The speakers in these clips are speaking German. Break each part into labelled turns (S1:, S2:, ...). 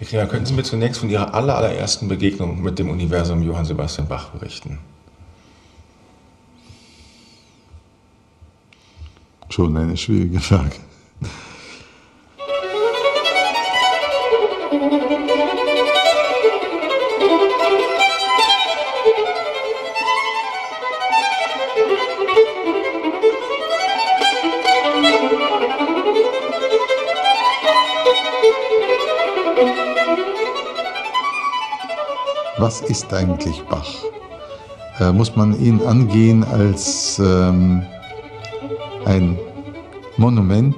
S1: Herr könnten Sie mir zunächst von Ihrer aller, allerersten Begegnung mit dem Universum Johann Sebastian Bach berichten?
S2: Schon eine schwierige Frage. Ist eigentlich Bach? Äh, muss man ihn angehen als ähm, ein Monument?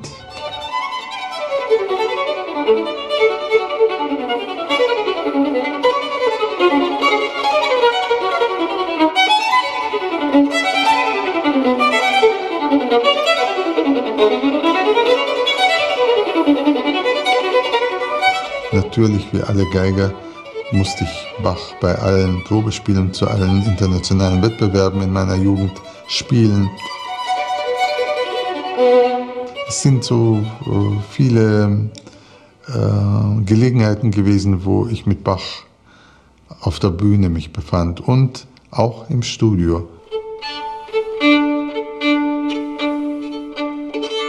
S2: Natürlich, wie alle Geiger, musste ich Bach bei allen Probespielen zu allen internationalen Wettbewerben in meiner Jugend spielen. Es sind so äh, viele äh, Gelegenheiten gewesen, wo ich mit Bach auf der Bühne mich befand und auch im Studio.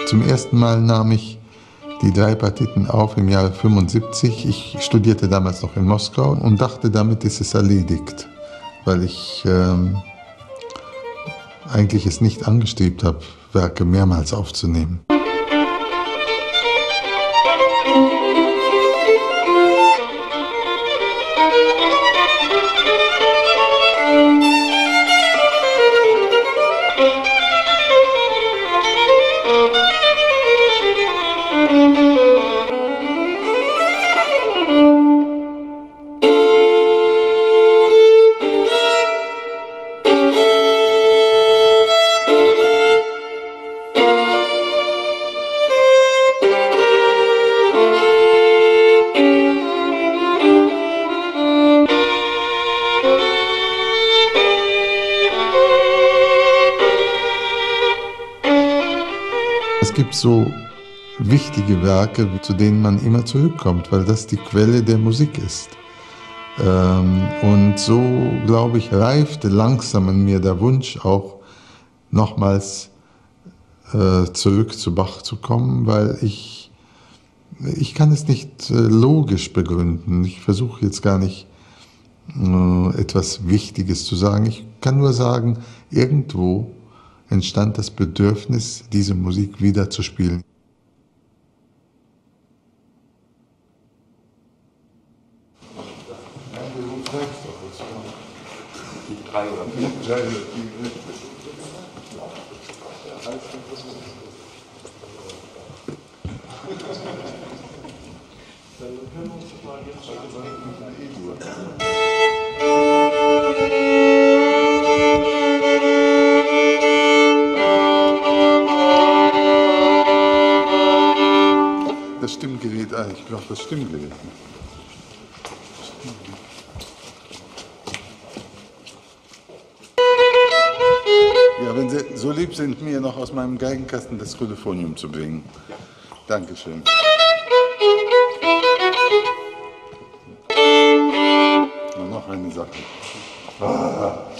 S2: Zum ersten Mal nahm ich die drei Partiten auf im Jahr 75. Ich studierte damals noch in Moskau und dachte, damit ist es erledigt, weil ich ähm, eigentlich es nicht angestrebt habe, Werke mehrmals aufzunehmen. Wichtige Werke, zu denen man immer zurückkommt, weil das die Quelle der Musik ist. Ähm, und so, glaube ich, reifte langsam in mir der Wunsch auch nochmals äh, zurück zu Bach zu kommen, weil ich, ich kann es nicht äh, logisch begründen. Ich versuche jetzt gar nicht äh, etwas Wichtiges zu sagen. Ich kann nur sagen, irgendwo entstand das Bedürfnis, diese Musik wieder zu spielen.
S1: Oder
S2: noch aus meinem Geigenkasten das Trylophonium zu bringen. Dankeschön. Und noch eine Sache. Ah.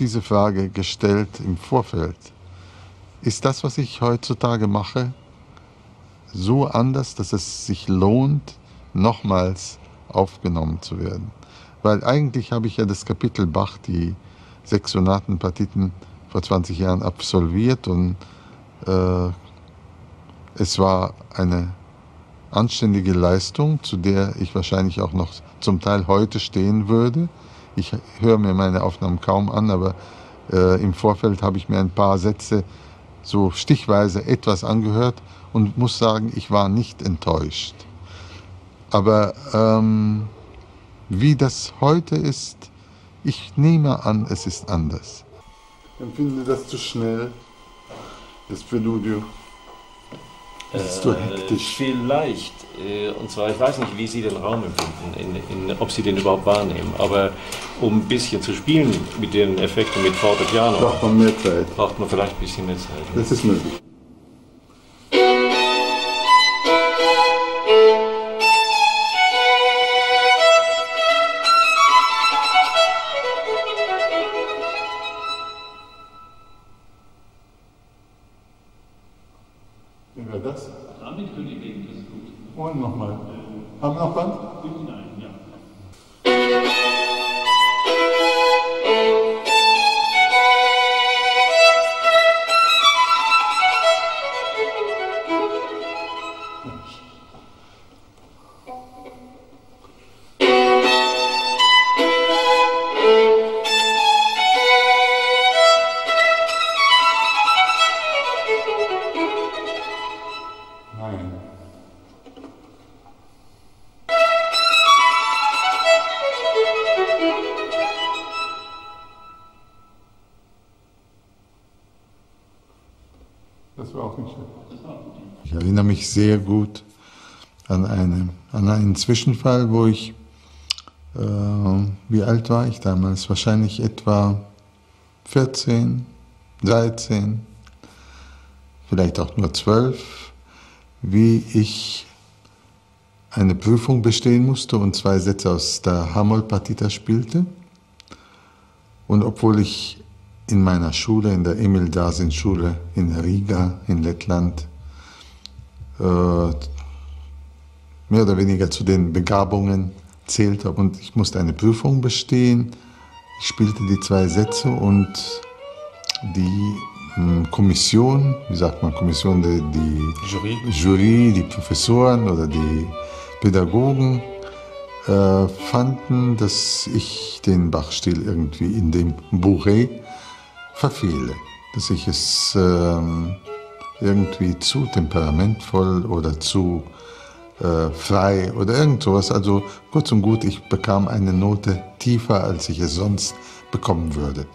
S2: Diese Frage gestellt im Vorfeld. Ist das, was ich heutzutage mache, so anders, dass es sich lohnt, nochmals aufgenommen zu werden? Weil eigentlich habe ich ja das Kapitel Bach, die sechs Sonatenpartiten, vor 20 Jahren absolviert und äh, es war eine anständige Leistung, zu der ich wahrscheinlich auch noch zum Teil heute stehen würde. Ich höre mir meine Aufnahmen kaum an, aber äh, im Vorfeld habe ich mir ein paar Sätze so stichweise etwas angehört und muss sagen, ich war nicht enttäuscht. Aber ähm, wie das heute ist, ich nehme an, es ist anders. Empfinde das zu schnell, das Präludium.
S3: Das ist zu hektisch. Vielleicht. Äh, und zwar, ich weiß nicht, wie Sie den Raum empfinden, in, in, ob Sie den überhaupt wahrnehmen. Aber um ein bisschen zu spielen mit den Effekten mit Fortepiano,
S2: braucht man mehr Zeit.
S3: Braucht man vielleicht ein bisschen mehr Zeit.
S2: Das ist möglich. Sehr gut an, eine, an einen Zwischenfall, wo ich, äh, wie alt war ich damals? Wahrscheinlich etwa 14, 13, vielleicht auch nur 12, wie ich eine Prüfung bestehen musste und zwei Sätze aus der Hamoll-Partita spielte. Und obwohl ich in meiner Schule, in der Emil Dasin Schule in Riga in Lettland, mehr oder weniger zu den Begabungen zählt habe. Und ich musste eine Prüfung bestehen. Ich spielte die zwei Sätze und die hm, Kommission, wie sagt man, Kommission, die, die Jury. Jury, die Professoren oder die Pädagogen äh, fanden, dass ich den Bachstil irgendwie in dem Bourré verfehle, dass ich es ähm, irgendwie zu temperamentvoll oder zu äh, frei oder irgend sowas. Also kurz und gut, ich bekam eine Note tiefer, als ich es sonst bekommen würde.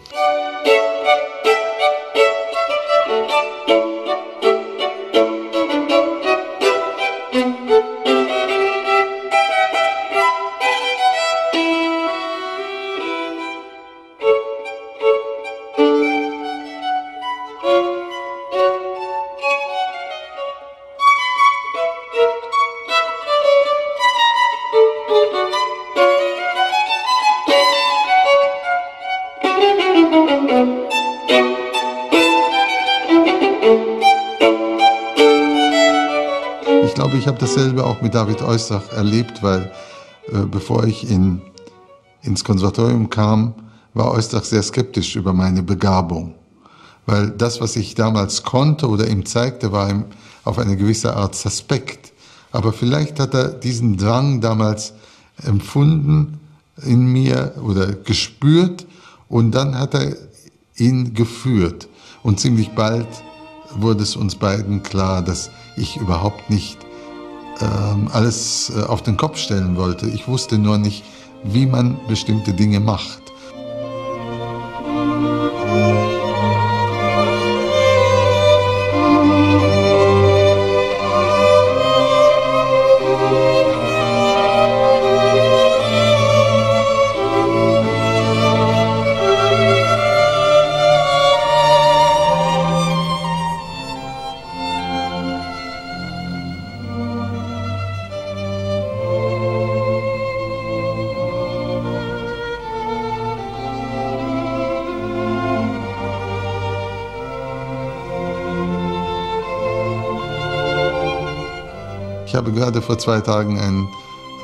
S2: Mit David Eustach erlebt, weil äh, bevor ich in, ins Konservatorium kam, war Eustach sehr skeptisch über meine Begabung. Weil das, was ich damals konnte oder ihm zeigte, war ihm auf eine gewisse Art suspekt. Aber vielleicht hat er diesen Drang damals empfunden in mir oder gespürt und dann hat er ihn geführt. Und ziemlich bald wurde es uns beiden klar, dass ich überhaupt nicht ähm, alles äh, auf den Kopf stellen wollte. Ich wusste nur nicht, wie man bestimmte Dinge macht. Vor zwei Tagen einen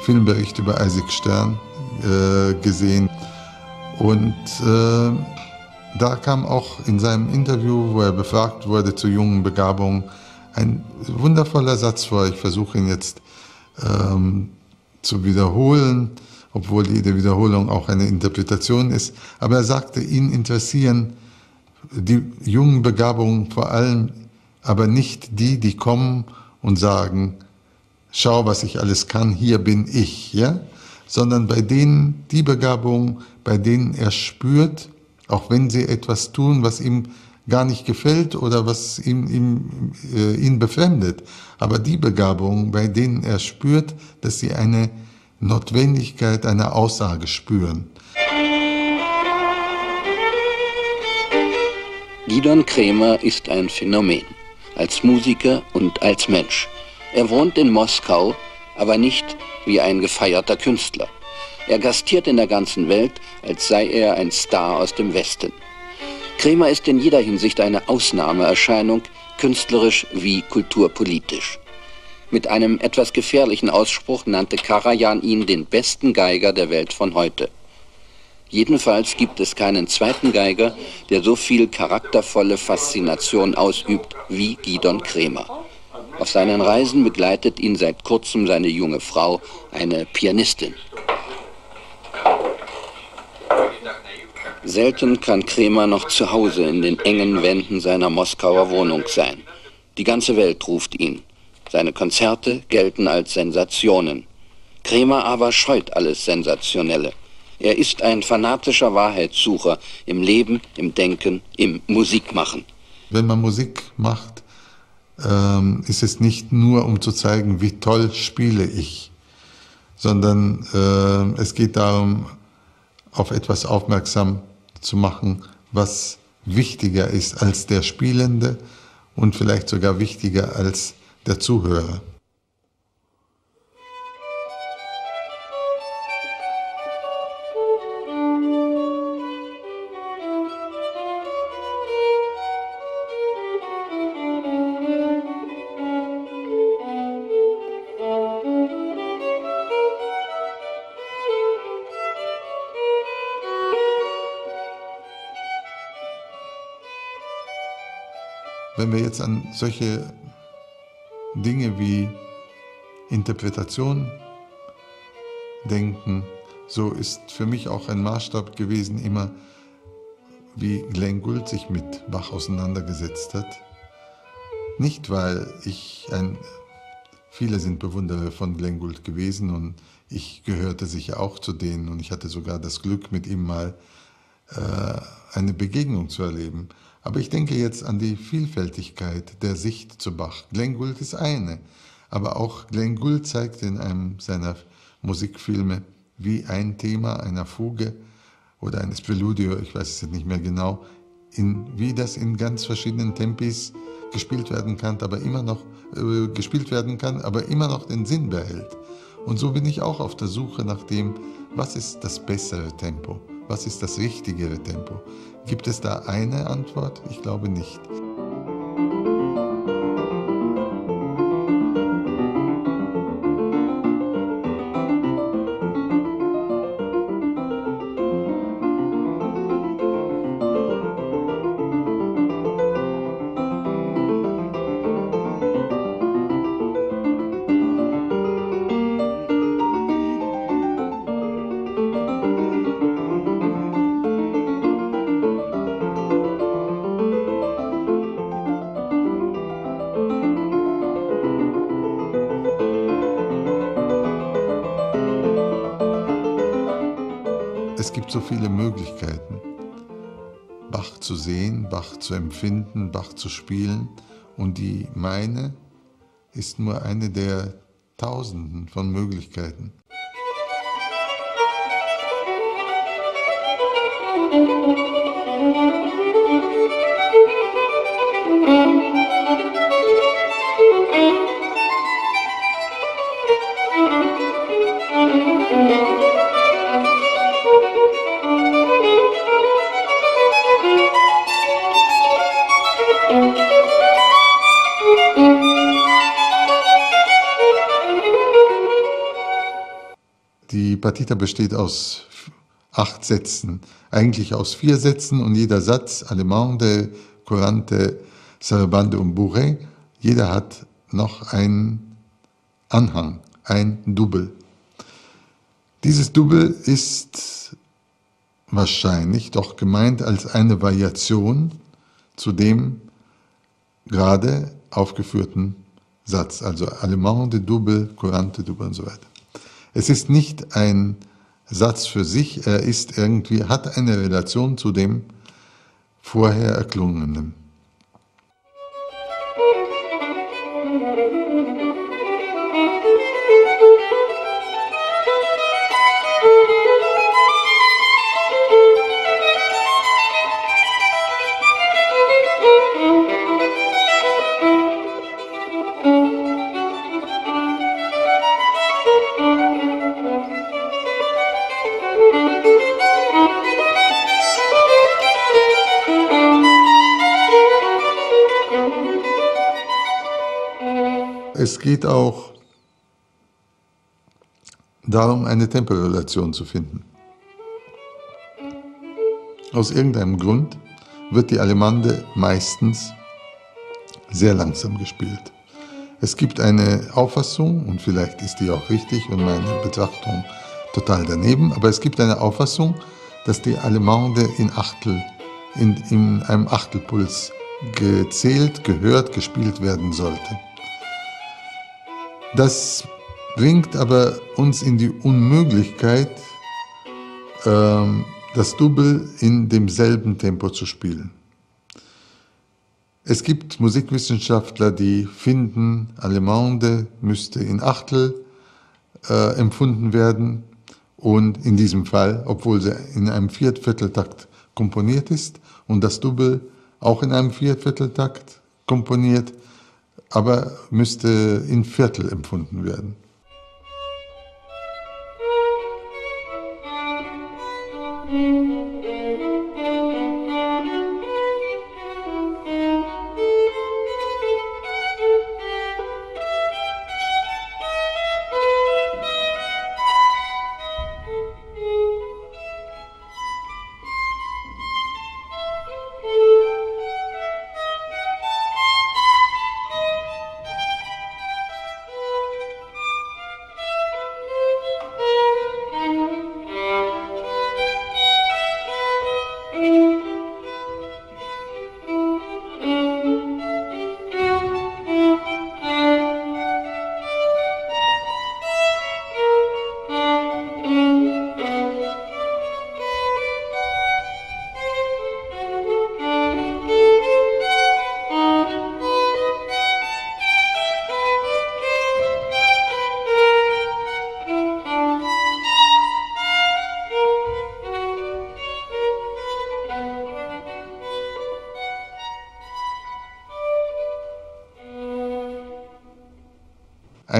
S2: Filmbericht über Isaac Stern äh, gesehen und äh, da kam auch in seinem Interview, wo er befragt wurde zu jungen Begabungen, ein wundervoller Satz vor. Ich versuche ihn jetzt ähm, zu wiederholen, obwohl jede Wiederholung auch eine Interpretation ist. Aber er sagte, ihn interessieren die jungen Begabungen vor allem, aber nicht die, die kommen und sagen, schau, was ich alles kann, hier bin ich, ja? Sondern bei denen, die Begabungen, bei denen er spürt, auch wenn sie etwas tun, was ihm gar nicht gefällt oder was ihm, ihm, äh, ihn befremdet. Aber die Begabungen, bei denen er spürt, dass sie eine Notwendigkeit einer Aussage spüren.
S4: Gidon Kremer ist ein Phänomen, als Musiker und als Mensch. Er wohnt in Moskau, aber nicht wie ein gefeierter Künstler. Er gastiert in der ganzen Welt, als sei er ein Star aus dem Westen. Kremer ist in jeder Hinsicht eine Ausnahmeerscheinung, künstlerisch wie kulturpolitisch. Mit einem etwas gefährlichen Ausspruch nannte Karajan ihn den besten Geiger der Welt von heute. Jedenfalls gibt es keinen zweiten Geiger, der so viel charaktervolle Faszination ausübt wie Gidon Kremer. Auf seinen Reisen begleitet ihn seit kurzem seine junge Frau, eine Pianistin. Selten kann Kremer noch zu Hause in den engen Wänden seiner Moskauer Wohnung sein. Die ganze Welt ruft ihn. Seine Konzerte gelten als Sensationen. Kremer aber scheut alles Sensationelle. Er ist ein fanatischer Wahrheitssucher im Leben, im Denken, im Musikmachen.
S2: Wenn man Musik macht, ähm, ist es nicht nur, um zu zeigen, wie toll spiele ich, sondern äh, es geht darum, auf etwas aufmerksam zu machen, was wichtiger ist als der Spielende und vielleicht sogar wichtiger als der Zuhörer. Wenn wir jetzt an solche Dinge wie Interpretation denken, so ist für mich auch ein Maßstab gewesen immer, wie Glenn Gould sich mit Bach auseinandergesetzt hat. Nicht, weil ich ein, viele sind Bewunderer von Glenn Gould gewesen und ich gehörte sicher auch zu denen und ich hatte sogar das Glück, mit ihm mal eine Begegnung zu erleben. Aber ich denke jetzt an die Vielfältigkeit der Sicht zu Bach. Glenn Gould ist eine, aber auch Glenn Gould zeigt in einem seiner Musikfilme, wie ein Thema einer Fuge oder eines Preludio, ich weiß es jetzt nicht mehr genau, in, wie das in ganz verschiedenen Tempis gespielt werden kann, aber immer noch äh, gespielt werden kann, aber immer noch den Sinn behält. Und so bin ich auch auf der Suche nach dem, was ist das bessere Tempo, was ist das richtigere Tempo. Gibt es da eine Antwort? Ich glaube nicht. Bach zu sehen, Bach zu empfinden, Bach zu spielen. Und die meine ist nur eine der Tausenden von Möglichkeiten. Musik Partita besteht aus acht Sätzen, eigentlich aus vier Sätzen und jeder Satz, Allemande, Corante, Sarabande und Bourré, jeder hat noch einen Anhang, ein Double. Dieses Double ist wahrscheinlich doch gemeint als eine Variation zu dem gerade aufgeführten Satz, also Allemande, Double, Courante, Double und so weiter. Es ist nicht ein Satz für sich, er ist irgendwie, hat eine Relation zu dem vorher erklungenen. Es geht auch darum, eine Temporelation zu finden. Aus irgendeinem Grund wird die Allemande meistens sehr langsam gespielt. Es gibt eine Auffassung, und vielleicht ist die auch richtig und meine Betrachtung total daneben, aber es gibt eine Auffassung, dass die Allemande in Achtel, in, in einem Achtelpuls gezählt, gehört, gespielt werden sollte. Das bringt aber uns in die Unmöglichkeit, ähm, das Double in demselben Tempo zu spielen. Es gibt Musikwissenschaftler, die finden, Allemande müsste in Achtel äh, empfunden werden und in diesem Fall, obwohl sie in einem Viertvierteltakt komponiert ist und das Double auch in einem Viertvierteltakt komponiert, aber müsste in Viertel empfunden werden. ein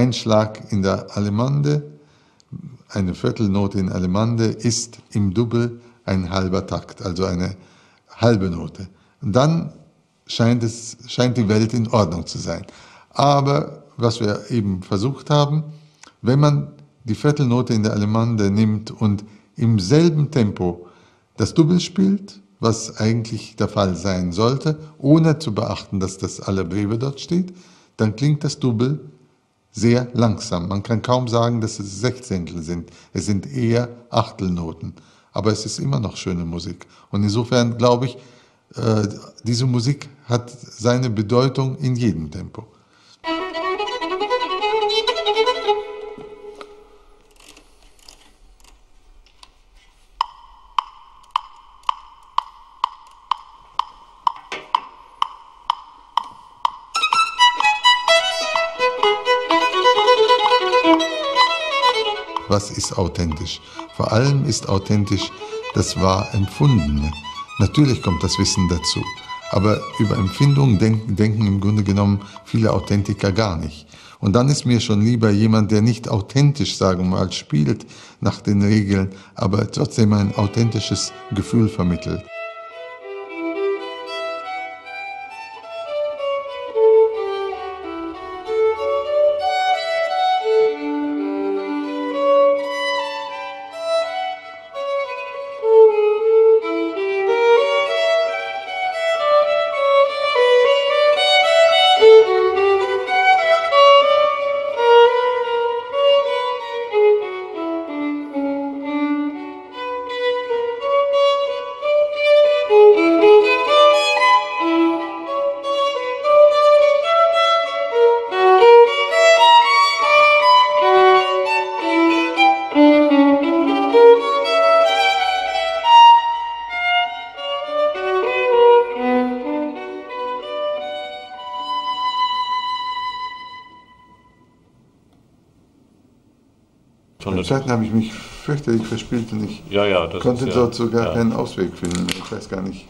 S2: Schlag in der Allemande, eine Viertelnote in Allemande ist im Double ein halber Takt, also eine halbe Note. Dann scheint, es, scheint die Welt in Ordnung zu sein. Aber was wir eben versucht haben, wenn man die Viertelnote in der Allemande nimmt und im selben Tempo das Double spielt, was eigentlich der Fall sein sollte, ohne zu beachten, dass das aller Breve dort steht, dann klingt das Double sehr langsam. Man kann kaum sagen, dass es Sechzehntel sind. Es sind eher Achtelnoten. Aber es ist immer noch schöne Musik. Und insofern glaube ich, äh, diese Musik hat seine Bedeutung in jedem Tempo. Authentisch. Vor allem ist authentisch das wahr Empfundene. Natürlich kommt das Wissen dazu, aber über Empfindungen denken, denken im Grunde genommen viele Authentiker gar nicht. Und dann ist mir schon lieber jemand, der nicht authentisch, sagen wir mal, spielt nach den Regeln, aber trotzdem ein authentisches Gefühl vermittelt. Zeiten habe ich mich fürchterlich verspielt und ich
S3: ja, ja,
S2: konnte ist, dort sogar ja. keinen Ausweg finden. Ich weiß gar nicht.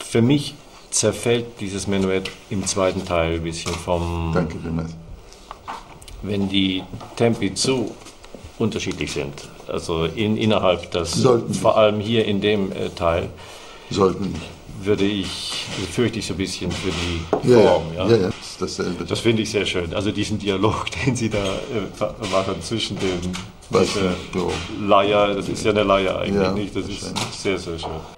S3: Für mich zerfällt dieses Menuett im zweiten Teil ein bisschen vom.
S2: Danke vielmals.
S3: Wenn die Tempi zu unterschiedlich sind, also in, innerhalb des, Sollten vor allem hier in dem äh, Teil.
S2: Sollten nicht
S3: würde ich, fürchte ich so ein bisschen für die
S2: ja,
S3: Form.
S2: Ja, ja, ja
S3: das, finde ich sehr schön. Also diesen Dialog, den Sie da äh, machen zwischen dem
S2: diese
S3: Leier, das ist ja eine Leier eigentlich ja, nicht, das ist sehr, sehr schön.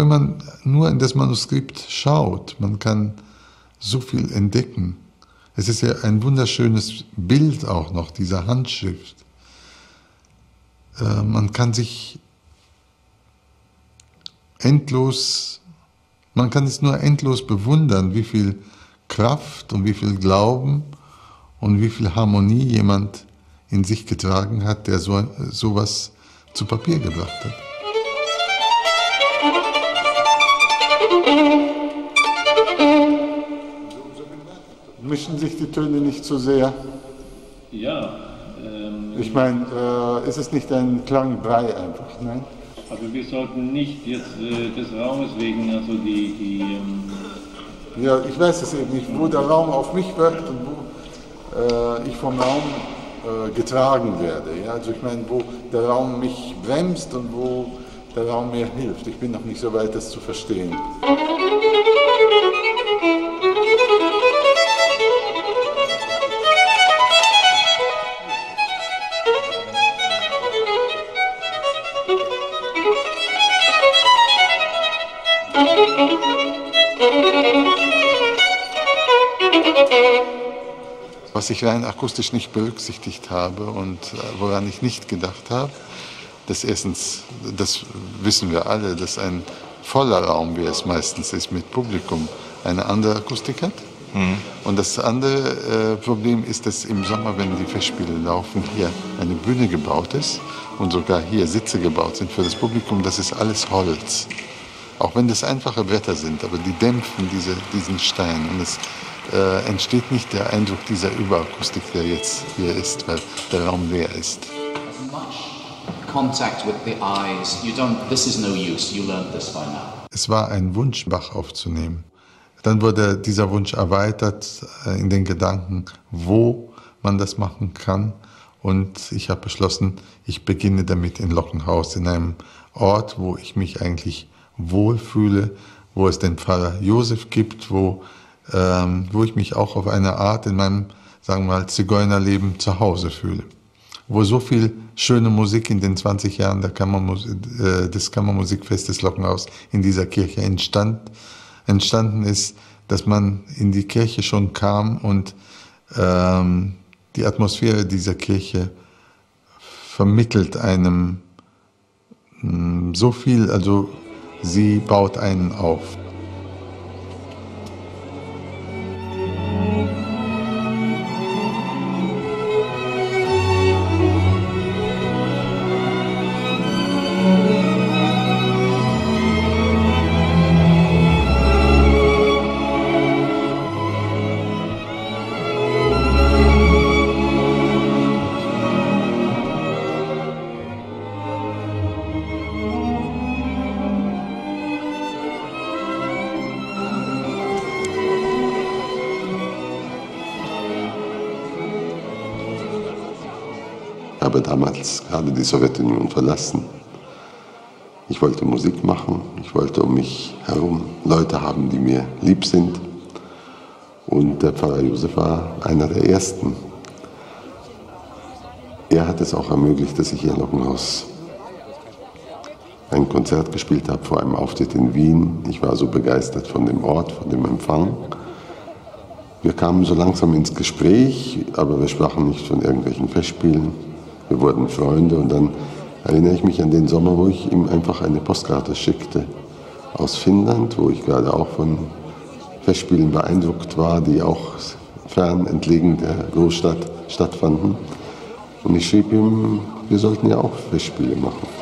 S2: Wenn man nur in das Manuskript schaut, man kann so viel entdecken. Es ist ja ein wunderschönes Bild auch noch, dieser Handschrift. Äh, man kann sich endlos, man kann es nur endlos bewundern, wie viel Kraft und wie viel Glauben und wie viel Harmonie jemand in sich getragen hat, der so sowas zu Papier gebracht hat. Mischen sich die Töne nicht zu sehr?
S3: Ja.
S2: Ähm, ich meine, äh, ist es nicht ein Klangbrei einfach, nein?
S3: Also wir sollten nicht jetzt äh, des Raumes wegen, also die... die ähm
S2: ja, ich weiß es eben nicht, wo der Raum auf mich wirkt und wo äh, ich vom Raum äh, getragen werde. Ja? Also ich meine, wo der Raum mich bremst und wo der Raum mir hilft. Ich bin noch nicht so weit, das zu verstehen. Was ich rein akustisch nicht berücksichtigt habe und äh, woran ich nicht gedacht habe, dass erstens, das wissen wir alle, dass ein voller Raum, wie es meistens ist, mit Publikum, eine andere Akustik hat. Mhm. Und das andere äh, Problem ist, dass im Sommer, wenn die Festspiele laufen, hier eine Bühne gebaut ist und sogar hier Sitze gebaut sind für das Publikum. Das ist alles Holz. Auch wenn das einfache Bretter sind, aber die dämpfen diese, diesen Stein. Und es äh, entsteht nicht der Eindruck dieser Überakustik, der jetzt hier ist, weil der Raum leer ist contact with the eyes. You don't, this is no use. You learned this by now. Es war ein Wunsch, Bach aufzunehmen. Dann wurde dieser Wunsch erweitert äh, in den Gedanken, wo man das machen kann. Und ich habe beschlossen, ich beginne damit in Lockenhaus, in einem Ort, wo ich mich eigentlich wohlfühle, wo es den Pfarrer Josef gibt, wo, ähm, wo ich mich auch auf eine Art in meinem, sagen wir mal, Zigeunerleben zu Hause fühle wo so viel schöne Musik in den 20 Jahren der Kammermusik, äh, des Kammermusikfestes Lockenhaus in dieser Kirche entstand, entstanden ist, dass man in die Kirche schon kam und ähm, die Atmosphäre dieser Kirche vermittelt einem mh, mm, so viel, also sie baut einen auf.
S5: Damals gerade die Sowjetunion verlassen. Ich wollte Musik machen, ich wollte um mich herum Leute haben, die mir lieb sind. Und der Pfarrer Josef war einer der ersten. Er hat es auch ermöglicht, dass ich hier in Lockenhaus ein Konzert gespielt habe vor einem Auftritt in Wien. Ich war so begeistert von dem Ort, von dem Empfang. Wir kamen so langsam ins Gespräch, aber wir sprachen nicht von irgendwelchen Festspielen. Wir wurden Freunde und dann erinnere ich mich an den Sommer, wo ich ihm einfach eine Postkarte schickte aus Finnland, wo ich gerade auch von Festspielen beeindruckt war, die auch fern entlegen der Großstadt stattfanden. Und ich schrieb ihm, wir sollten ja auch Festspiele machen.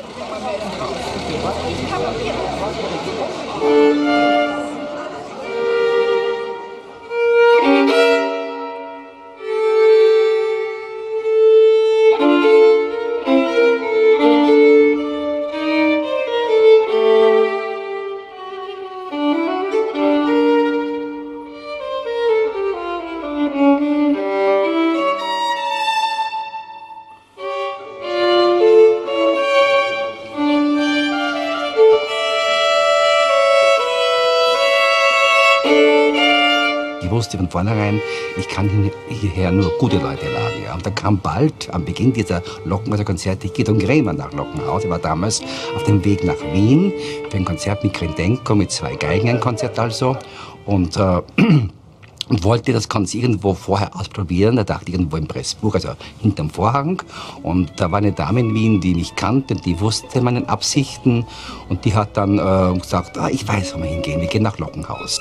S6: Ich kann hierher nur gute Leute laden. Ja. Und da kam bald, am Beginn dieser Lockenhauser Konzerte, Gidon Grämer nach Lockenhaus. Er war damals auf dem Weg nach Wien für ein Konzert mit Grindenko, mit zwei Geigen, ein Konzert also. Und äh, und wollte das Konzert irgendwo vorher ausprobieren. Da dachte ich irgendwo im Pressbuch, also hinterm Vorhang. Und da war eine Dame in Wien, die mich kannte, die wusste meinen Absichten. Und die hat dann äh, gesagt, ah, ich weiß, wo wir hingehen, wir gehen nach Lockenhaus.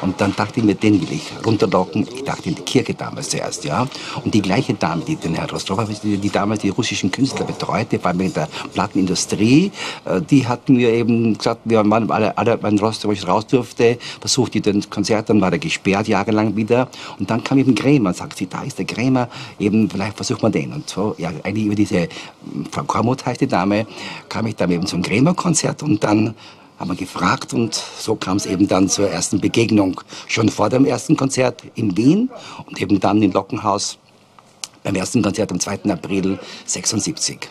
S6: Und dann dachte ich mir, den will ich runterlocken. Ich dachte in die Kirche damals zuerst, ja. Und die gleiche Dame, die den Herrn Rostropowitsch, die, die damals die russischen Künstler betreute, vor allem in der Plattenindustrie, äh, die hat mir eben gesagt, wir waren alle, alle wenn Rostropowitsch raus durfte, versuchte den Konzert, dann war er gesperrt jahrelang wieder. Und dann kam eben Krämer und sagte, da ist der Krämer, eben vielleicht versucht man den. Und so, ja, eigentlich über diese, Frau Kormuth heißt die Dame, kam ich dann eben zum Krämer-Konzert und dann haben wir gefragt und so kam es eben dann zur ersten Begegnung. Schon vor dem ersten Konzert in Wien und eben dann im Lockenhaus beim ersten Konzert am 2. April 76.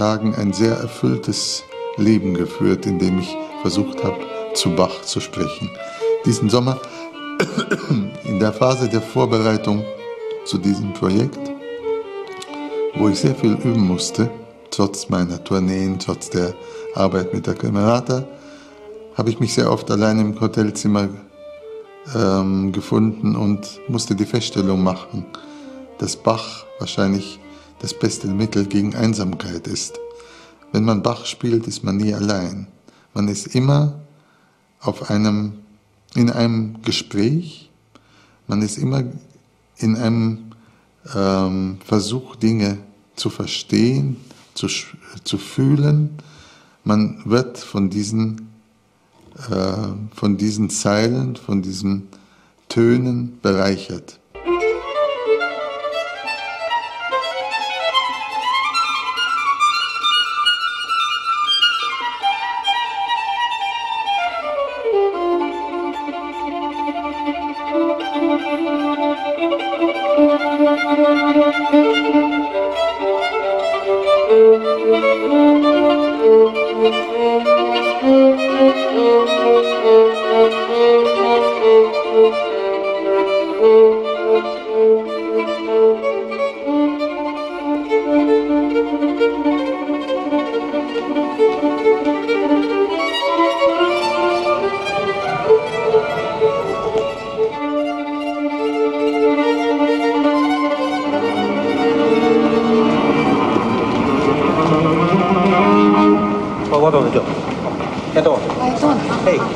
S2: Tagen ein sehr erfülltes Leben geführt, in dem ich versucht habe, zu Bach zu sprechen. Diesen Sommer in der Phase der Vorbereitung zu diesem Projekt, wo ich sehr viel üben musste, trotz meiner Tourneen, trotz der Arbeit mit der Camerata, habe ich mich sehr oft allein im Hotelzimmer ähm, gefunden und musste die Feststellung machen, dass Bach wahrscheinlich das beste Mittel gegen Einsamkeit ist. Wenn man Bach spielt, ist man nie allein. Man ist immer auf einem, in einem Gespräch, man ist immer in einem ähm, Versuch, Dinge zu verstehen, zu, zu fühlen. Man wird von diesen, äh, von diesen Zeilen, von diesen Tönen bereichert.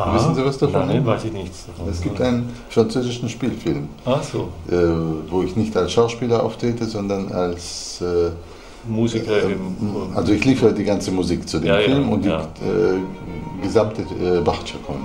S2: Aha. Wissen Sie was davon?
S3: Nein, weiß ich nichts
S2: davon. Es gibt einen französischen Spielfilm,
S3: Ach so.
S2: äh, wo ich nicht als Schauspieler auftrete, sondern als äh,
S3: Musiker. Äh,
S2: also ich liefere die ganze Musik zu dem ja, Film ja, und die ja. Äh, gesamte Bach-Chakon.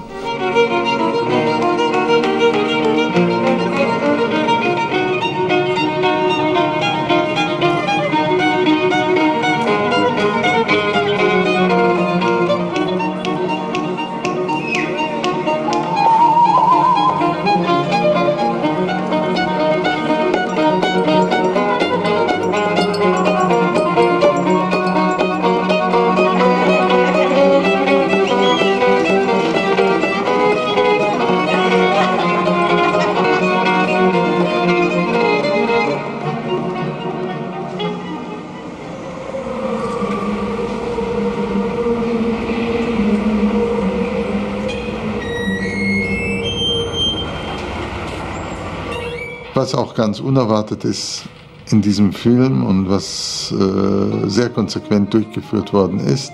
S2: Auch ganz unerwartet ist in diesem Film und was äh, sehr konsequent durchgeführt worden ist,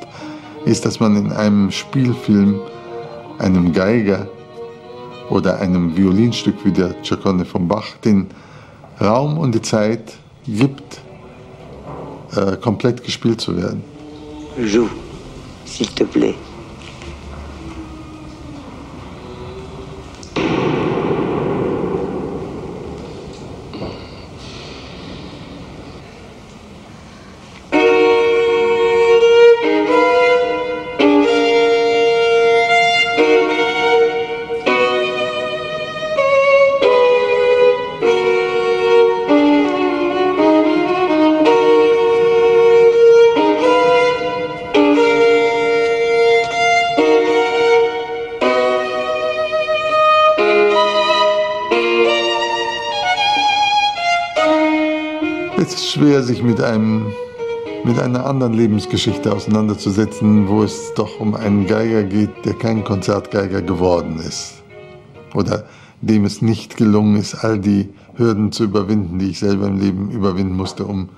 S2: ist, dass man in einem Spielfilm einem Geiger oder einem Violinstück wie der Chaconne von Bach den Raum und die Zeit gibt, äh, komplett gespielt zu werden.
S7: Joue, s'il te plaît. Mit, einem, mit einer anderen Lebensgeschichte auseinanderzusetzen, wo es doch um einen Geiger geht, der kein Konzertgeiger geworden ist. Oder dem es nicht gelungen ist, all die Hürden zu überwinden, die ich selber im Leben überwinden musste, um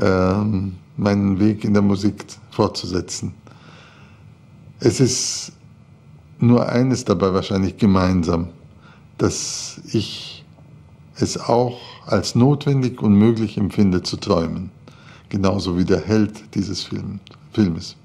S7: ähm, meinen Weg in der Musik fortzusetzen. Es ist nur eines dabei wahrscheinlich gemeinsam, dass ich es auch als notwendig und möglich empfinde zu träumen, genauso wie der Held dieses Film, Filmes.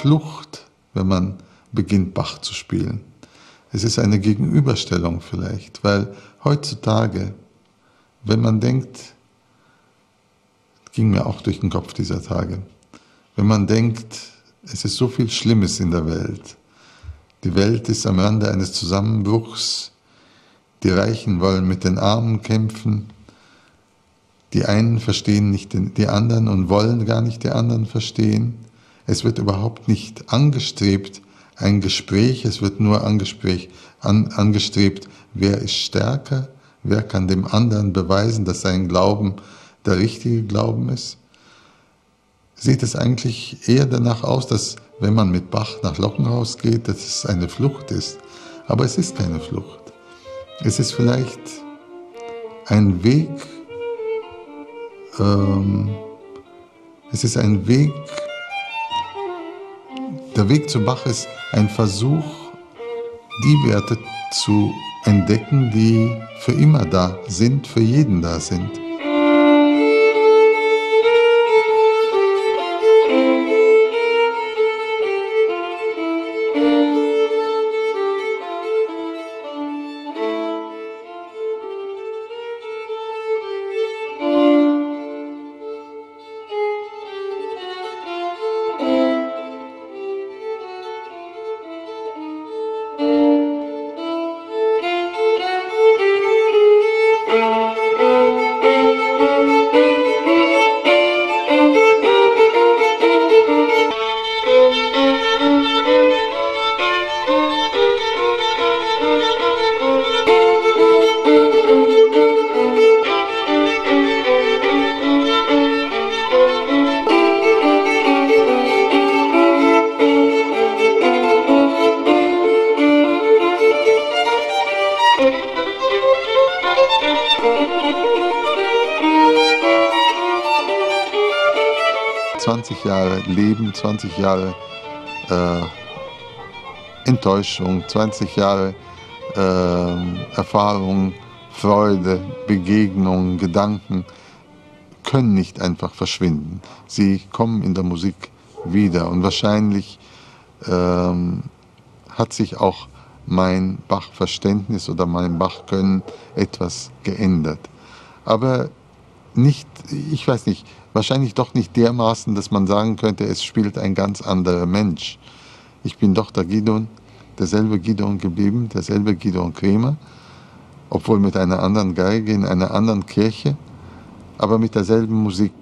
S2: Flucht, wenn man beginnt Bach zu spielen. Es ist eine Gegenüberstellung vielleicht, weil heutzutage, wenn man denkt, ging mir auch durch den Kopf dieser Tage, wenn man denkt, es ist so viel Schlimmes in der Welt, die Welt ist am Rande eines Zusammenbruchs, die Reichen wollen mit den Armen kämpfen, die einen verstehen nicht die anderen und wollen gar nicht die anderen verstehen. Es wird überhaupt nicht angestrebt, ein Gespräch, es wird nur angespräch, an, angestrebt, wer ist stärker, wer kann dem anderen beweisen, dass sein Glauben der richtige Glauben ist. Sieht es eigentlich eher danach aus, dass wenn man mit Bach nach Lockenhaus geht, dass es eine Flucht ist. Aber es ist keine Flucht. Es ist vielleicht ein Weg, ähm, es ist ein Weg, der Weg zu Bach ist ein Versuch, die Werte zu entdecken, die für immer da sind, für jeden da sind. 20 Jahre äh, Enttäuschung, 20 Jahre äh, Erfahrung, Freude, Begegnung, Gedanken können nicht einfach verschwinden. Sie kommen in der Musik wieder und wahrscheinlich ähm, hat sich auch mein Bachverständnis oder mein Bachkönnen etwas geändert. Aber nicht, ich weiß nicht, wahrscheinlich doch nicht dermaßen, dass man sagen könnte, es spielt ein ganz anderer Mensch. Ich bin doch der Gideon, derselbe Gideon geblieben, derselbe Gideon Kremer, obwohl mit einer anderen Geige in einer anderen Kirche, aber mit derselben Musik.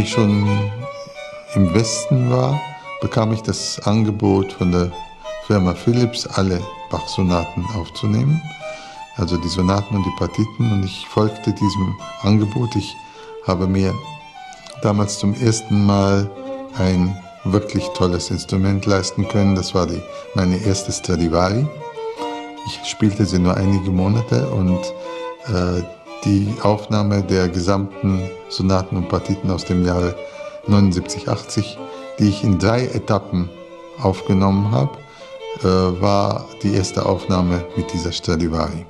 S2: Ich schon im Westen war, bekam ich das Angebot von der Firma Philips, alle Bach-Sonaten aufzunehmen, also die Sonaten und die Partiten, und ich folgte diesem Angebot. Ich habe mir damals zum ersten Mal ein wirklich tolles Instrument leisten können. Das war die, meine erste Stradivari. Ich spielte sie nur einige Monate und äh, die Aufnahme der gesamten Sonaten und Partiten aus dem Jahre 79, 80, die ich in drei Etappen aufgenommen habe, äh, war die erste Aufnahme mit dieser Stradivari.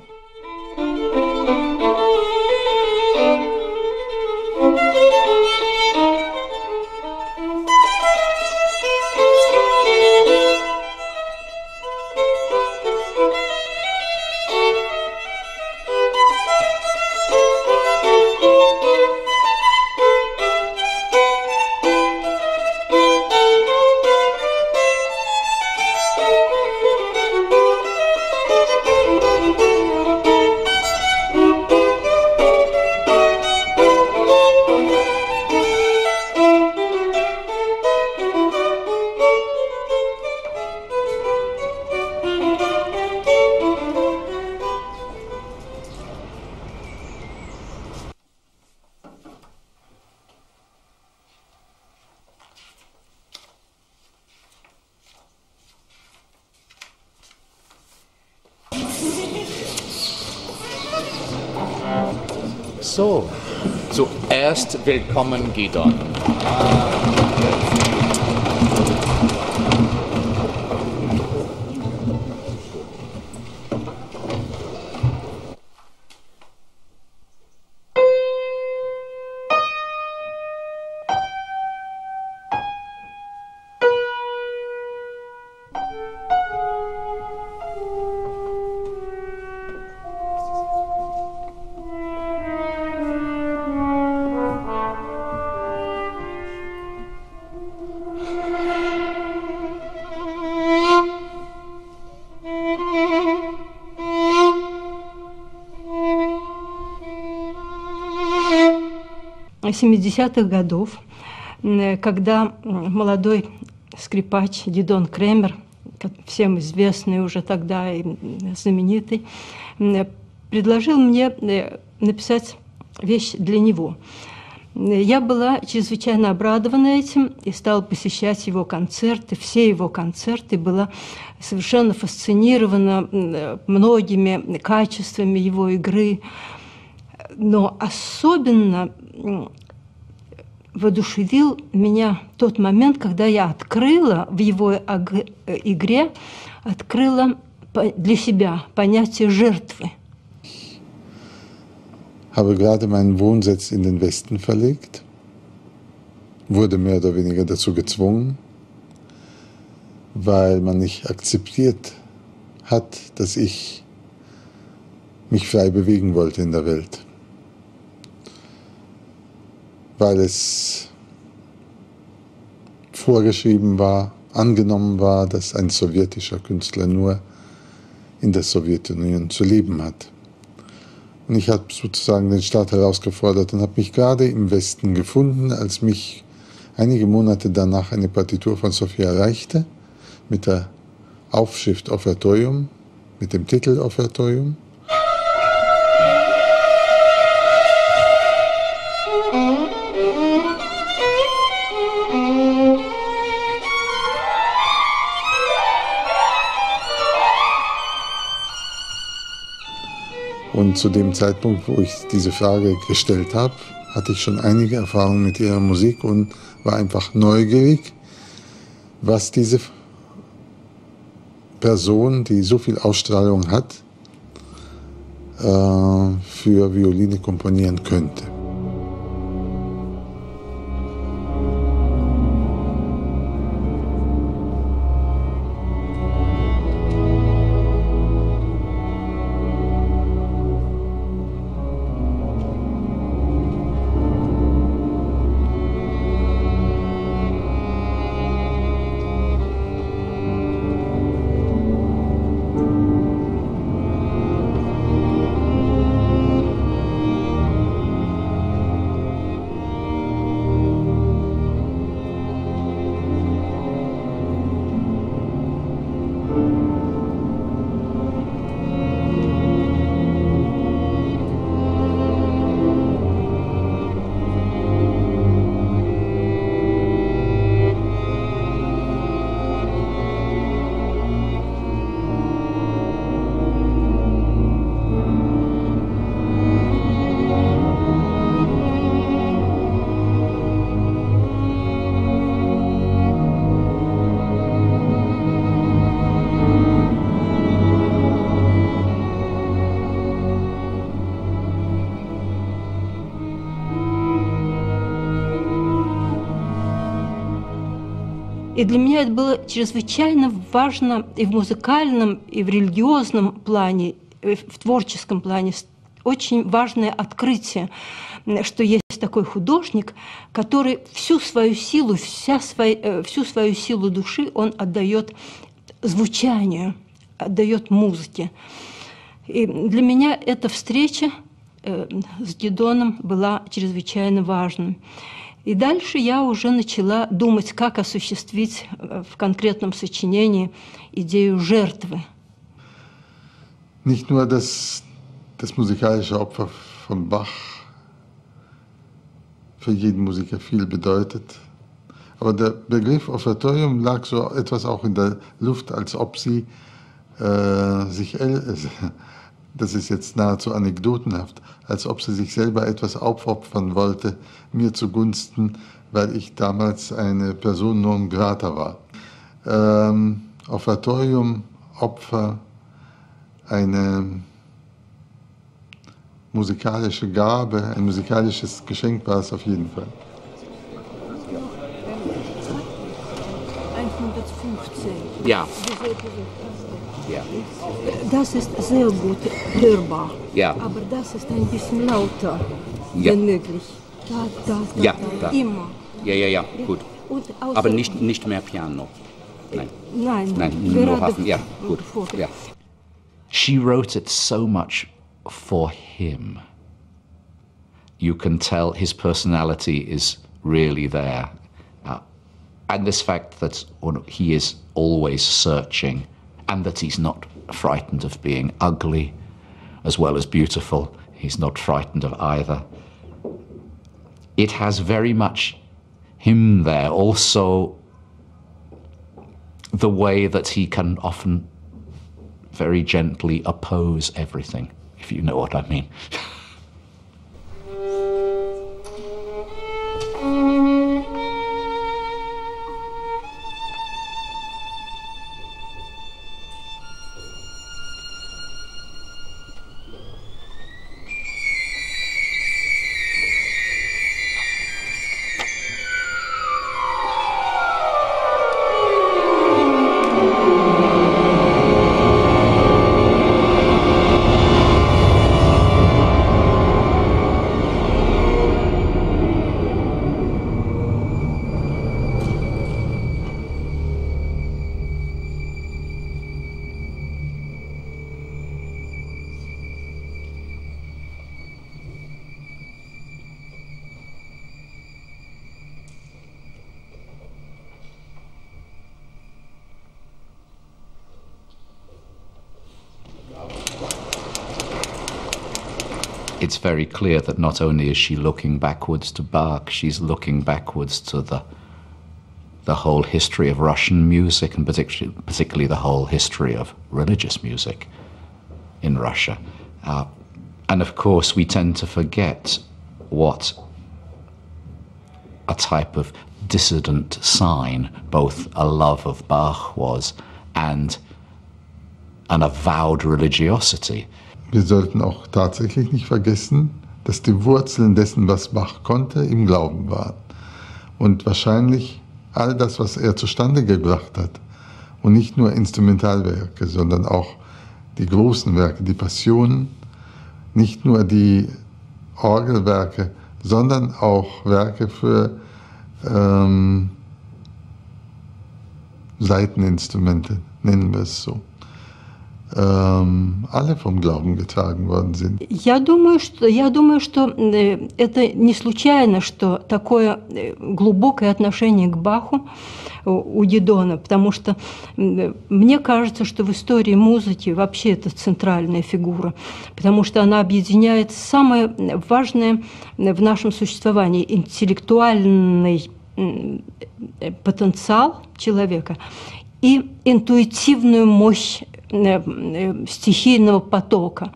S8: Willkommen Gidon.
S9: Семидесятых годов, когда молодой скрипач Дидон Кремер, всем известный уже тогда и знаменитый, предложил мне э, написать вещь для него. Я была чрезвычайно обрадована этим и стала посещать его концерты, все его концерты, была совершенно фасцинирована многими качествами его игры. Но особенно воодушевил меня тот момент, когда я открыла в его игре, открыла для себя понятие жертвы.
S2: Habe gerade meinen Wohnsitz in den Westen verlegt, wurde mehr oder weniger dazu gezwungen, weil man nicht akzeptiert hat, dass ich mich frei bewegen wollte in der Welt. weil es vorgeschrieben war, angenommen war, dass ein sowjetischer Künstler nur in der Sowjetunion zu leben hat. Und ich habe sozusagen den Staat herausgefordert und habe mich gerade im Westen gefunden, als mich einige Monate danach eine Partitur von Sofia erreichte mit der Aufschrift Offertorium, mit dem Titel Offertorium. Und zu dem Zeitpunkt, wo ich diese Frage gestellt habe, hatte ich schon einige Erfahrungen mit ihrer Musik und war einfach neugierig, was diese Person, die so viel Ausstrahlung hat, äh, für Violine komponieren könnte.
S9: И для меня это было чрезвычайно важно и в музыкальном, и в религиозном плане, и в творческом плане. Очень важное открытие, что есть такой художник, который всю свою силу, вся свой, э, всю свою силу души он отдает звучанию, отдает музыке. И для меня эта встреча э, с Гедоном была чрезвычайно важной. И дальше я уже начала думать, как осуществить э, в конкретном сочинении идею жертвы.
S2: Nicht nur das, das musikalische Opfer von Bach für jeden Musiker viel bedeutet, aber der Begriff Offertorium lag so etwas auch in der Luft, als ob sie äh, sich das ist jetzt nahezu anekdotenhaft, als ob sie sich selber etwas aufopfern wollte, mir zugunsten, weil ich damals eine Person non grata war. Ähm, Offertorium, Opfer, eine musikalische Gabe, ein musikalisches Geschenk war es auf jeden Fall.
S9: 115.
S8: Ja. Ja.
S9: Das ist sehr gut hörbar.
S8: Ja.
S9: Aber das ist ein bisschen lauter,
S8: Ja.
S9: wenn möglich. Da, da, da,
S8: Ja,
S9: da.
S8: da.
S9: Immer.
S8: Ja, ja, ja, gut.
S9: Und
S8: Aber nicht, nicht mehr Piano. Nein.
S9: Nein,
S8: Nein, nur Hafen. Ja, gut.
S9: vor-
S8: Ja. She wrote it so much for him. You can tell his personality is really there. Uh, and this fact that he is always searching and that he's not frightened of being ugly as well as beautiful. He's not frightened of either. It has very much him there. Also, the way that he can often very gently oppose everything, if you know what I mean. very clear that not only is she looking backwards to Bach, she's looking backwards to the the whole history of Russian music and particularly, particularly the whole history of religious music in Russia. Uh, and of course, we tend to forget what a type of dissident sign both a love of Bach was and an avowed religiosity.
S2: Wir sollten auch tatsächlich nicht vergessen, dass die Wurzeln dessen, was Bach konnte, im Glauben waren. Und wahrscheinlich all das, was er zustande gebracht hat, und nicht nur Instrumentalwerke, sondern auch die großen Werke, die Passionen, nicht nur die Orgelwerke, sondern auch Werke für ähm, Saiteninstrumente, nennen wir es so. Ähm, alle vom Glauben getragen worden sind.
S9: Я думаю, что, я думаю, что э, это не случайно, что такое э, глубокое отношение к Баху у у Гедона, потому что мне кажется, что в истории музыки вообще это центральная фигура, потому что она объединяет самое важное в нашем существовании – интеллектуальный э, потенциал человека и интуитивную мощь э, э, стихийного потока.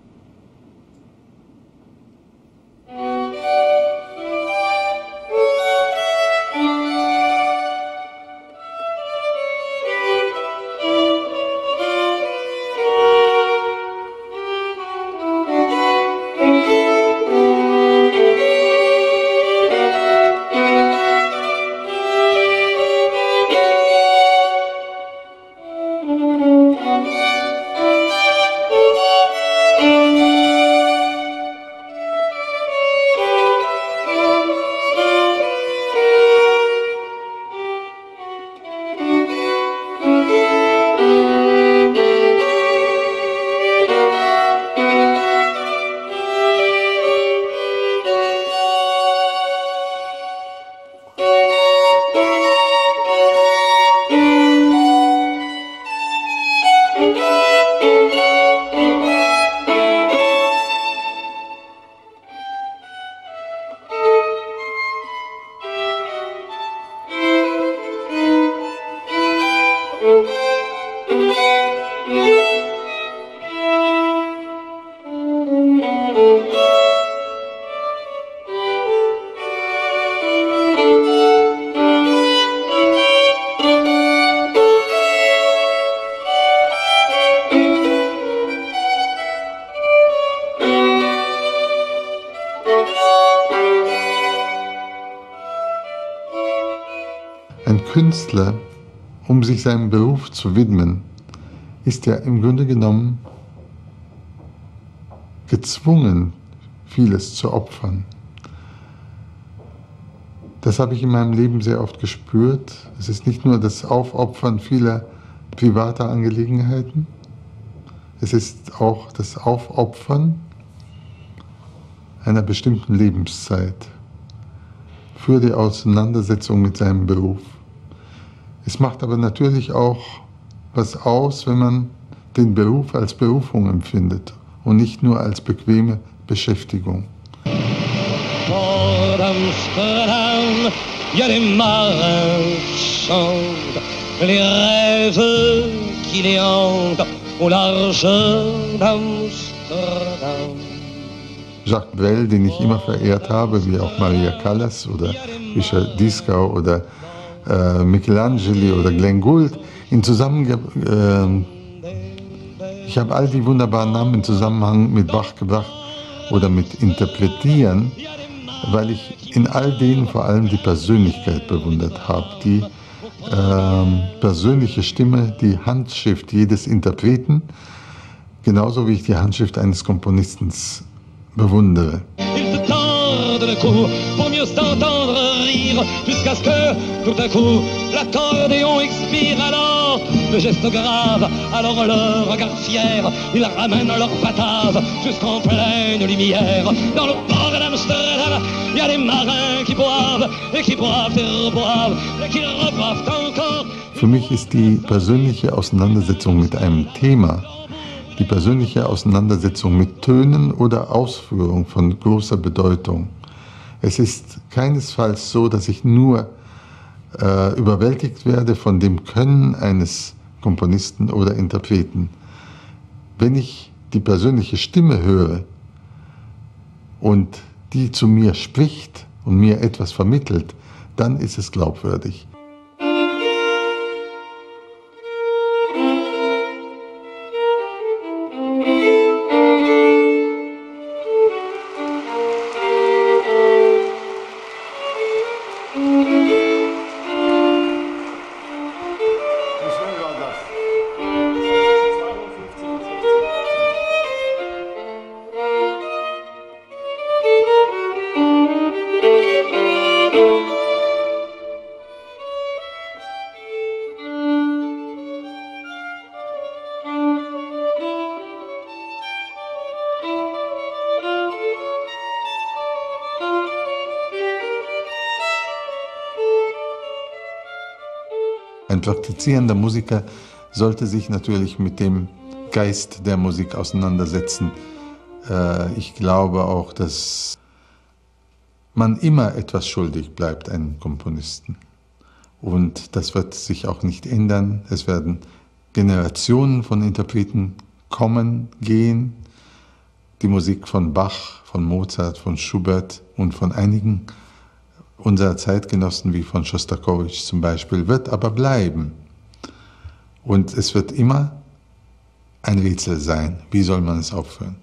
S2: Künstler, um sich seinem Beruf zu widmen, ist ja im Grunde genommen gezwungen, vieles zu opfern. Das habe ich in meinem Leben sehr oft gespürt. Es ist nicht nur das Aufopfern vieler privater Angelegenheiten, es ist auch das Aufopfern einer bestimmten Lebenszeit für die Auseinandersetzung mit seinem Beruf. Es macht aber natürlich auch was aus, wenn man den Beruf als Berufung empfindet und nicht nur als bequeme Beschäftigung. Vor Amsterdam, ja des marins chantent les rêves qui les hantent au large d'Amsterdam. Jacques Brel, den ich immer verehrt habe, wie auch Maria Callas oder Richard Dieskau oder äh, Michelangeli oder Glenn Gould, in äh, ich habe all die wunderbaren Namen in Zusammenhang mit Bach gebracht oder mit Interpretieren, weil ich in all denen vor allem die Persönlichkeit bewundert habe, die äh, persönliche Stimme, die Handschrift jedes Interpreten, genauso wie ich die Handschrift eines Komponisten bewundere. pour mieux s'entendre rire jusqu'à ce que tout à coup l'accordéon expire. Alors le geste grave alors le regard fier ils ramènent leur batave jusqu'en pleine lumière. Dans le port d'Amsterdam il y a des marins qui boivent et qui boivent et reboivent et qui reboivent encore. Für mich ist die persönliche Auseinandersetzung mit einem Thema die persönliche Auseinandersetzung mit Tönen oder Ausführung von großer Bedeutung. Es ist keinesfalls so, dass ich nur äh, überwältigt werde von dem Können eines Komponisten oder Interpreten. Wenn ich die persönliche Stimme höre und die zu mir spricht und mir etwas vermittelt, dann ist es glaubwürdig. Praktizierender Musiker sollte sich natürlich mit dem Geist der Musik auseinandersetzen. Äh, ich glaube auch, dass man immer etwas schuldig bleibt, einem Komponisten. Und das wird sich auch nicht ändern. Es werden Generationen von Interpreten kommen, gehen. Die Musik von Bach, von Mozart, von Schubert und von einigen unserer Zeitgenossen wie von Schostakowitsch zum Beispiel, wird aber bleiben. Und es wird immer ein Rätsel sein. Wie soll man es aufführen?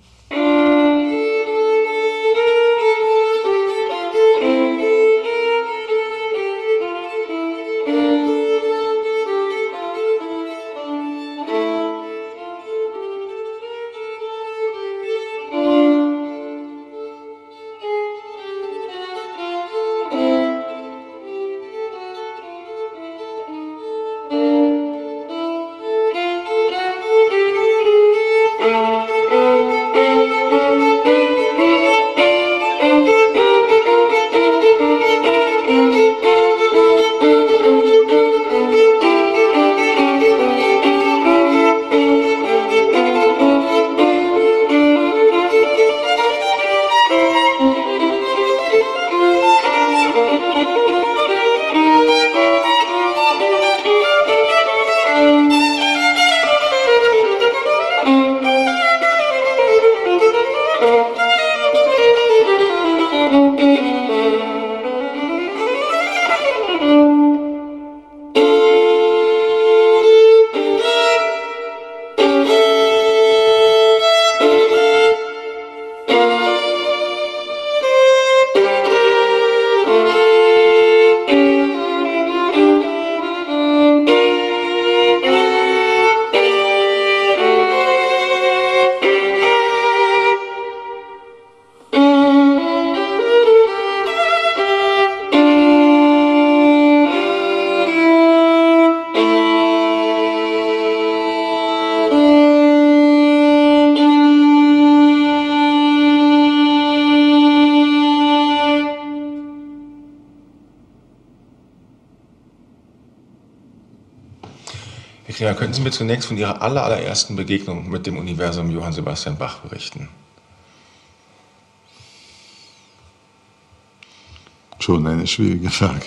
S1: Ja, könnten Sie mir zunächst von Ihrer allerersten Begegnung mit dem Universum Johann Sebastian Bach berichten?
S2: Schon eine schwierige Frage.